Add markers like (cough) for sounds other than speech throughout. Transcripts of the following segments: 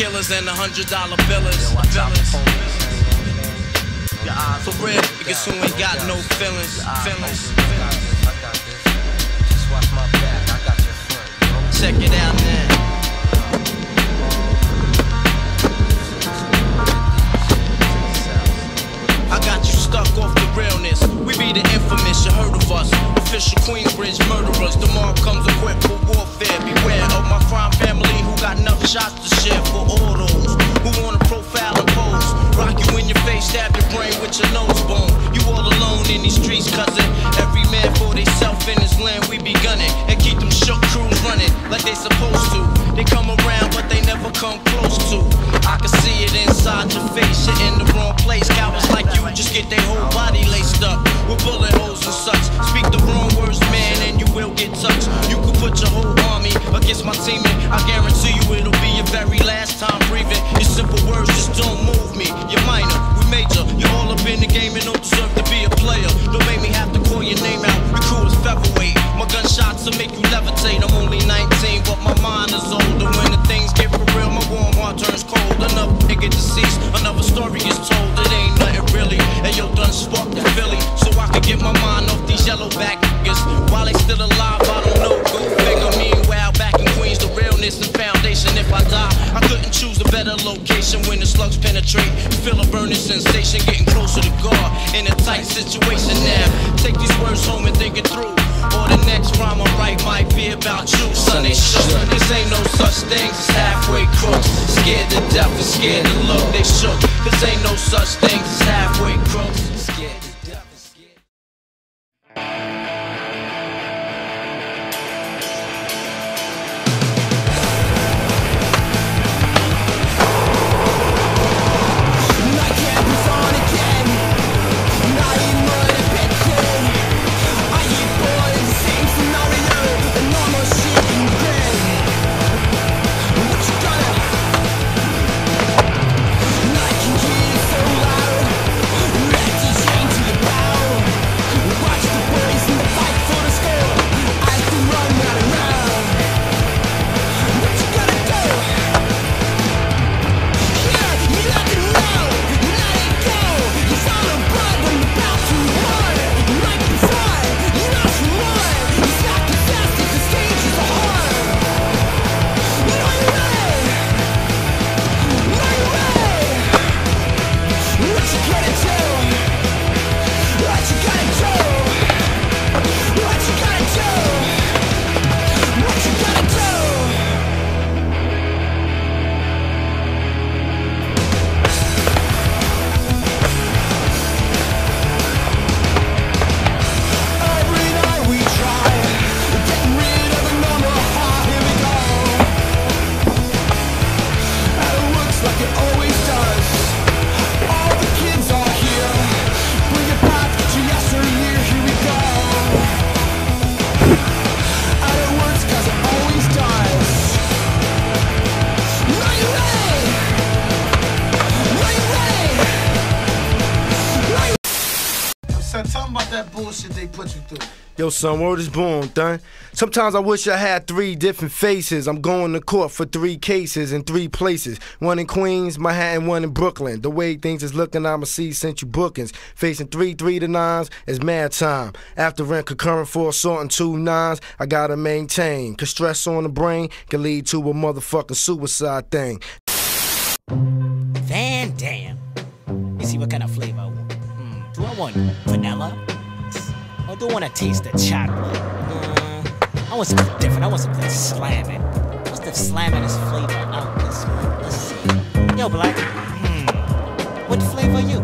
killers and the hundred dollar billers. Yo, watch out billers. for police. Your eyes For will real, niggas who ain't got no feelings, feelings. open. I got this, I got this. Just watch my back. I got your front. You know? Check it out now. I got you stuck off realness. We be the infamous, you heard of us. Official Queensbridge murderers. Mob comes equipped for warfare. Beware of my crime family who got enough shots to share for all those who wanna profile and pose. Rock you in your face, stab your brain with your nose bone. You all alone in these streets, cousin. Every man for theyself in his land, we be gunning. And keep them shook crews running like they supposed to. They come around, but they never come close to. I can see it inside your face, you're in the wrong place. Cowards like you just get their whole body laced up with bullet holes and such. Speak the wrong words, man, and you will get touched. You could put your whole army against my team, and I guarantee you it'll be your very last time die, I couldn't choose a better location when the slugs penetrate. Feel a burning sensation, getting closer to God in a tight situation now. Take these words home and think it through. Or the next rhyme I write might be about you, son. They shook. This ain't no such thing as halfway crooks. Scared to death and scared to look. They shook. This ain't no such thing as halfway crooks. Scared bullshit they put you through. Yo, son, word is born, done. Sometimes I wish I had three different faces. I'm going to court for three cases in three places. One in Queens, Manhattan, one in Brooklyn. The way things is looking, I'ma see sent you bookings. Facing three three to nines is mad time. After rent concurrent for assault and two nines, I gotta maintain. Cause stress on the brain can lead to a motherfucking suicide thing. Van Dam. You see what kind of flavor I want? Hmm, do I want vanilla? Do I want to taste the chocolate? Uh, I want something different. I want something slamming. What's the slammingest flavor out this one? Let's see. Yo, Black. Hmm. What flavor are you?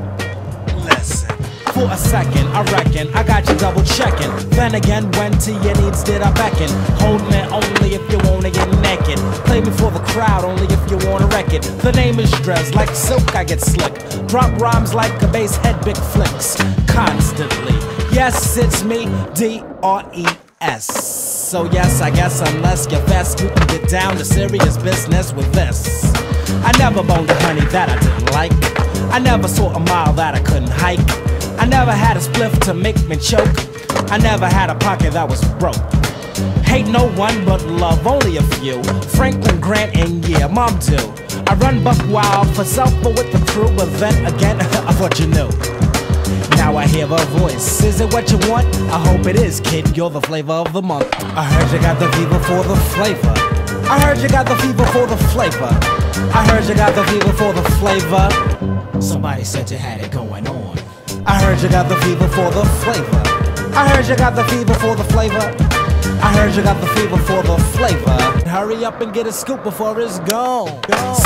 Listen. For a second, I reckon I got you double checking. Then again, when to your needs did I beckon? Hold me only if you wanna get naked. Play me for the crowd only if you wanna wreck it. The name is Dress, like silk I get slick. Drop rhymes like a bass head, big flicks. Constantly. Yes, it's me, D R E S. So yes, I guess unless you're fast, you can get down to serious business with this. I never boned a honey that I didn't like. I never saw a mile that I couldn't hike. I never had a spliff to make me choke. I never had a pocket that was broke. Hate no one but love only a few. Franklin Grant and yeah, mom do. I run buck wild for self but with the crew, then again, (laughs) I thought you knew. Now I hear a voice. Is it what you want? I hope it is, kid. You're the flavor of the month. I heard you got the fever for the flavor. I heard you got the fever for the flavor. I heard you got the fever for the flavor. Somebody said you had it going on. I heard you got the fever for the flavor. I heard you got the fever for the flavor. I heard you got the fever for the flavor. Hurry up and get a scoop before it's gone.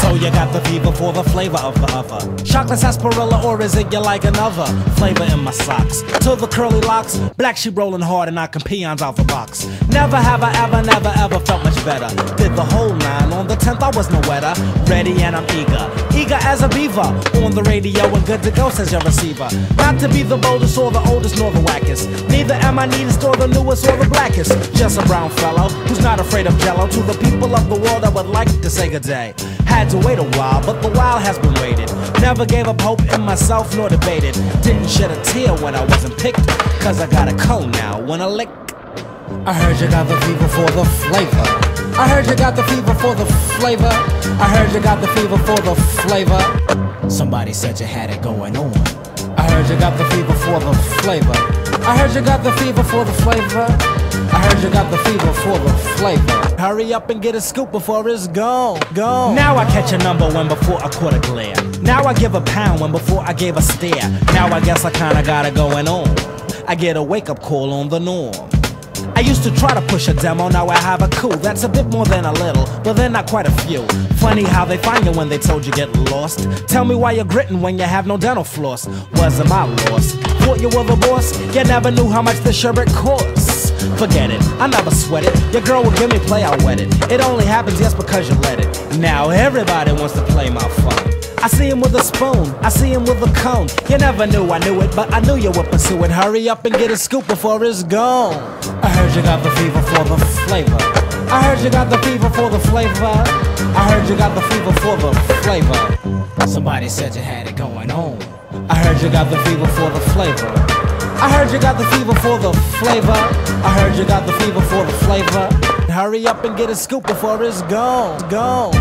So you got the fever for the flavor of the other. Chocolate sarsaparilla, or is it you like another? Flavor in my socks. To the curly locks, black sheep rolling hard and knocking peons out the box. Never have I ever, never ever felt much better. Did the whole nine on the 10th, I was no wetter. Ready and I'm eager. Eager as a beaver. On the radio and good to go, says your receiver. Not to be the boldest or the oldest nor the wackest. Neither am I neatest or the newest or the blackest. Just a brown fellow who's not afraid of jello. To the people of the world, I would like to say good day. Had to wait a while, but the while has been waited. Never gave up hope in myself nor debated. Didn't shed a tear when I wasn't picked. Cause I got a cone now when I lick. I heard you got the fever for the flavor. I heard you got the fever for the flavor. I heard you got the fever for the flavor. Somebody said you had it going on. I heard you got the fever for the flavor. I heard you got the fever for the flavor. I heard you got the fever for the flavor. Hurry up and get a scoop before it's gone, gone. Now I catch a number when before I caught a glare. Now I give a pound when before I gave a stare. Now I guess I kinda got it going on. I get a wake up call on the norm. I used to try to push a demo, now I have a cool. That's a bit more than a little, but they're not quite a few. Funny how they find you when they told you get lost. Tell me why you're gritting when you have no dental floss. Wasn't my loss. Thought you were the boss, you never knew how much the sherbet costs. Forget it, I never sweat it. Your girl will give me play, I'll wet it. It only happens just because you let it. Now everybody wants to play my phone. I see him with a spoon, I see him with a cone. You never knew I knew it, but I knew you would pursue it. Hurry up and get a scoop before it's gone. I heard you got the fever for the flavor. I heard you got the fever for the flavor. I heard you got the fever for the flavor. Somebody said you had it going on. I heard you got the fever for the flavor. I heard you got the fever for the flavor. I heard you got the fever for the flavor. Hurry up and get a scoop before it's gone, gone,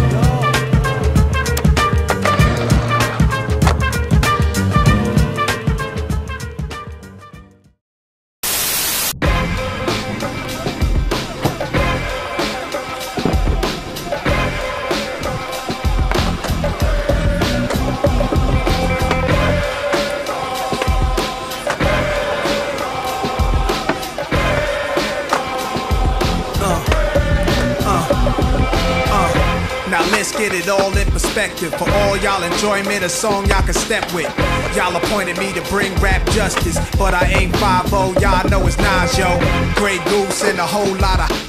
perspective. For all y'all enjoyment, a song y'all can step with. Y'all appointed me to bring rap justice, but I ain't 5 y'all know it's Nas, yo. Grey Goose and a whole lot of.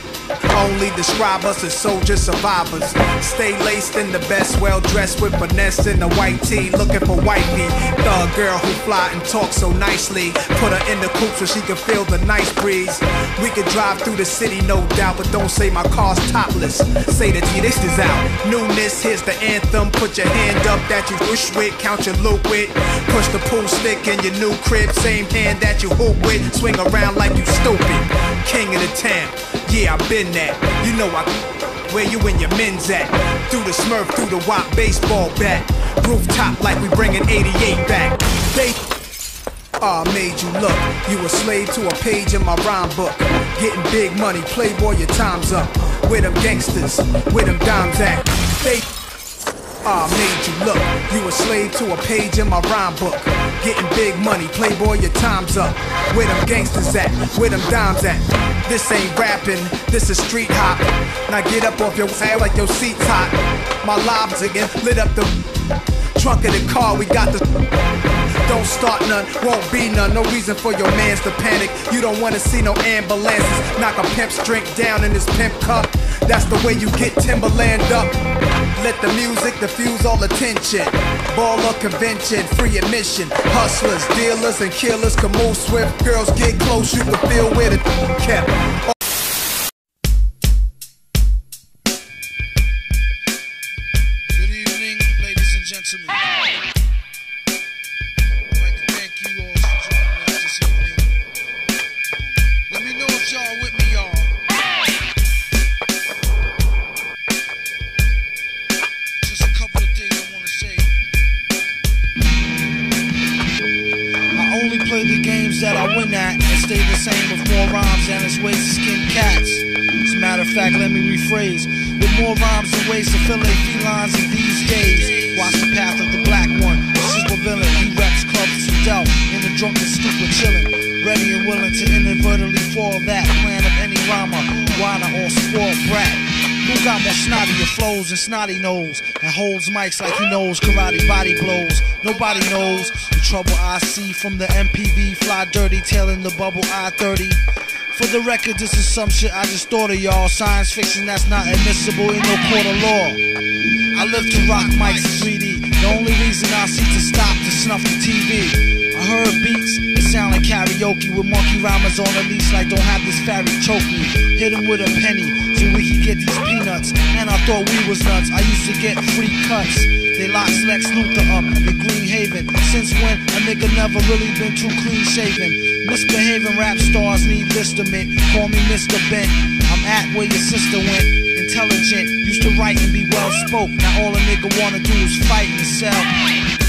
Only describe us as soldier survivors. Stay laced in the best, well dressed with finesse in the white tee, looking for wifey. Thug girl who fly and talk so nicely. Put her in the coupe so she can feel the nice breeze. We could drive through the city, no doubt, but don't say my car's topless. Say that G, this is out. Newness, here's the anthem. Put your hand up that you wish with, count your loot with. Push the pool stick in your new crib, same hand that you hoop with. Swing around like you stupid. King of the town. Yeah, I've been that. You know I where you and your men's at. Through the smurf, through the wop baseball bat. Rooftop like we bringing 88 back. They Ah, made you look. You a slave to a page in my rhyme book. Getting big money, playboy, your time's up. With them gangsters, with them dimes at? They Ah, made you look. You a slave to a page in my rhyme book. Getting big money, playboy, your time's up. Where them gangsters at? Where them dimes at? This ain't rapping, this is street hop. Now get up off your ass like your seat's hot. My lobs again lit up the trunk of the car. We got the. Don't start none, won't be none. No reason for your mans to panic. You don't wanna see no ambulances. Knock a pimp's drink down in his pimp cup. That's the way you get Timberland up. Let the music diffuse all attention. Baller convention, free admission. Hustlers, dealers, and killers can move swift. Girls get close, you can feel where the kept. Good evening, ladies and gentlemen. Fact, let me rephrase. With more rhymes and ways to fill fillet felines in these days. Watch the path of the black one, super villain. He reps clubs and doubt in the drunken stupid chillin'. Ready and willing to inadvertently fall that plan of any rhymer, whiner or spoiled brat. Who got more snottier flows and snotty nose and holds mics like he knows karate body blows? Nobody knows the trouble I see from the MPV fly dirty tailing the bubble I 30. For the record, this is some shit I just thought of y'all. Science fiction that's not admissible in no court of law. I live to rock mics in 3D. The only reason I seek to stop to snuff the TV. Heard beats that sound like karaoke with monkey rhymers on a leash like don't have this fairy choke me. Hit him with a penny so we could get these peanuts. And I thought we was nuts. I used to get free cuts. They locked Lex Luthor up in Green Haven. Since when a nigga never really been too clean shaven. Misbehaving rap stars need listament. Call me Mr. Bent. I'm at where your sister went. Intelligent, used to write and be well spoke. Now all a nigga wanna do is fight and sell.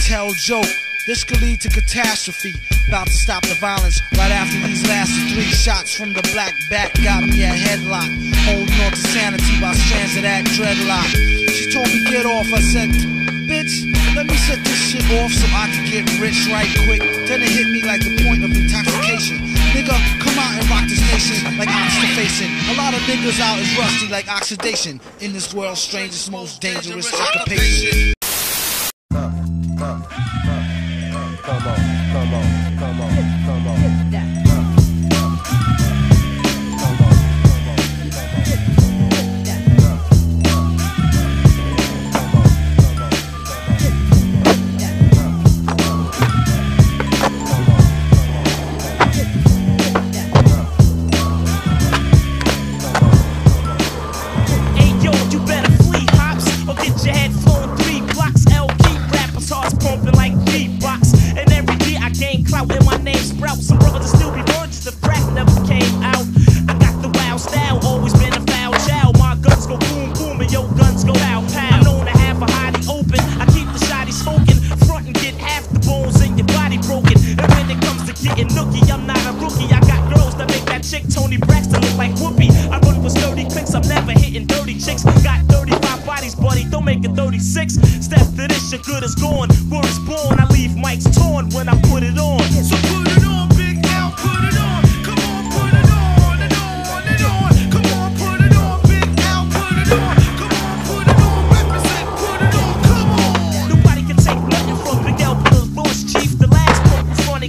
Tell joke. This could lead to catastrophe. About to stop the violence right after these last three shots from the black bat got me a headlock. Holding on to sanity by strands of that dreadlock. She told me get off. I said, bitch, let me set this shit off so I can get rich right quick. Then it hit me like the point of intoxication. Nigga, come out and rock this nation like oxygen facing. A lot of niggas out is rusty like oxidation. In this world's strangest, most dangerous occupation. Come on, come on, it getting nookie, I'm not a rookie. I got girls that make that chick Toni Braxton look like Whoopi. I run with sturdy clicks, I'm never hitting dirty chicks. Got 35 bodies, buddy, don't make it 36. Step to this, your good is gone. Word is born,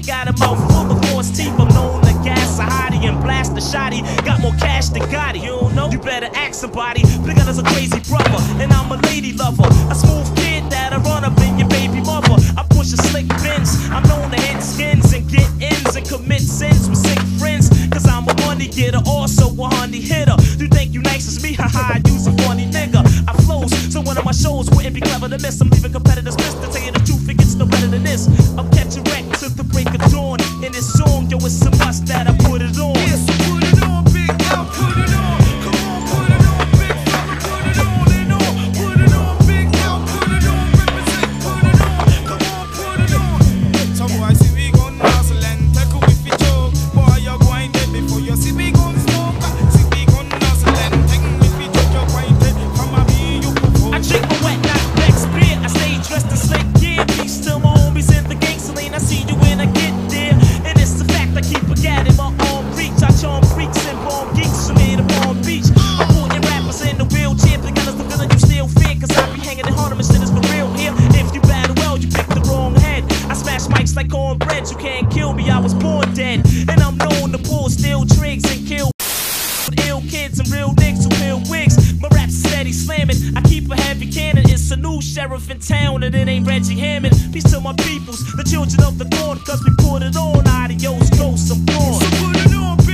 got a mouth full of force teeth. I'm known to gas a hottie and blast a shotty. Got more cash than Gotti. You don't know? You better ask somebody. Big is a crazy brother, and I'm a lady lover. A smooth kid that'll run up in your baby mother. I push a slick Benz. I'm known to hit skins and get ins and commit sins with sick friends. Cause I'm a money getter, also a honey hitter. You think you nice as me? Haha, you's a funny nigga. I flows, so one of my shows wouldn't be clever to miss. I'm leaving competitors pissed to tell you the truth, it gets no better than this. I'm catching and it ain't Reggie Hammond. Peace to my peoples, the children of the corn, cause we put it on. Adios, ghosts, I'm gone.